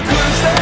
for Clues